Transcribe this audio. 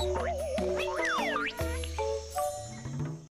Oh,